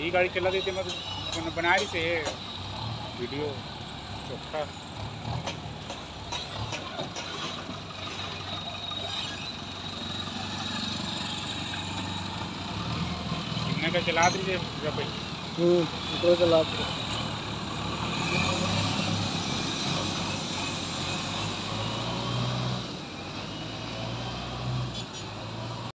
यही गाड़ी चला देते मैं तो मतलब बना रही थे वीडियो चौथा। का चला दीजिए हम्म, चला